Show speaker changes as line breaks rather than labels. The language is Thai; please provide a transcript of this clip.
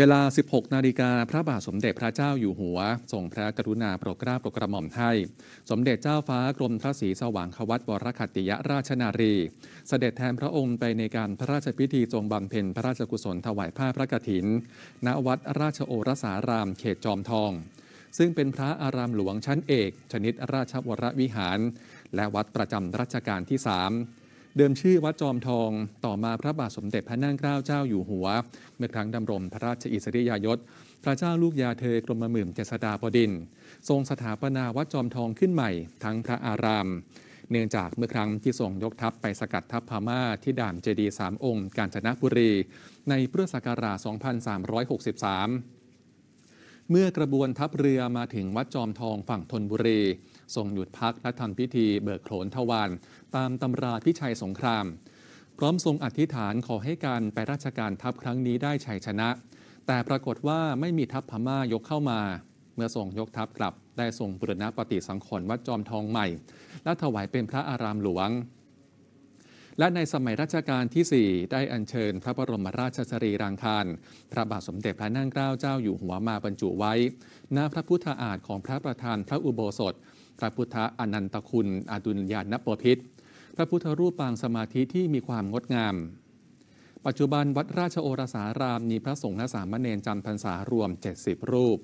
เวลา 16 นาฬิกา พระบาทสมเด็จพระเจ้าอยู่หัว ทรงพระกรุณาโปรดเกล้าโปรดกระหม่อมให้ สมเด็จเจ้าฟ้ากรมพระศรีสว่างควัตวรคัติยราชนารี เสด็จแทนพระองค์ไปในการพระราชพิธีทรงบำเพ็ญพระราชกุศลถวายผ้าพระกฐิน ณ วัดราชโอรสาราม เขตจอมทอง ซึ่งเป็นพระอารามหลวงชั้นเอก ชนิดราชวรวิหาร และวัดประจำรัชกาลที่ 3 เดิมชื่อวัดจอมทอง ต่อมาพระบาทสมเด็จพระนั่งเกล้าเจ้าอยู่หัว เมื่อครั้งดำรงพระราชอิสริยยศ พระเจ้าลูกยาเธอกรมหมื่นเจษฎาบดิน ทรงสถาปนาวัดจอมทองขึ้นใหม่ ทั้งพระอาราม เนื่องจากเมื่อครั้งที่ทรงยกทัพไปสกัดทัพพม่าที่ด่านเจดีสามองค์กาญจนบุรี ในพุทธศักราช 2363 เมื่อกระบวนทัพเรือมาถึงวัดจอมทองฝั่งธนบุรีทรงหยุดพักและทำพิธีเบิกโขนทวารตามตำราพิชัยสงคราม พร้อมทรงอธิษฐานขอให้การไปราชการทัพครั้งนี้ได้ชัยชนะ แต่ปรากฏว่าไม่มีทัพพม่ายกเข้ามา เมื่อทรงยกทัพกลับ ได้ทรงบุรณปฏิสังขรณ์วัดจอมทองใหม่ และถวายเป็นพระอารามหลวง และในสมัยรัชกาลที่ 4 ได้อัญเชิญพระบรมราชสรีรางคาร พระบาทสมเด็จพระนั่งเกล้าเจ้าอยู่หัวมาบรรจุไว้ หน้าพระพุทธอาฏของพระประธานพระอุโบสถ พระพุทธอนันตคุณอดุลยานปพิธพระพุทธรูปปางสมาธิที่มีความงดงาม ปัจจุบันวัดราชโอรสารามมีพระสงฆ์และสามเณรจำพรรษารวม 70 รูป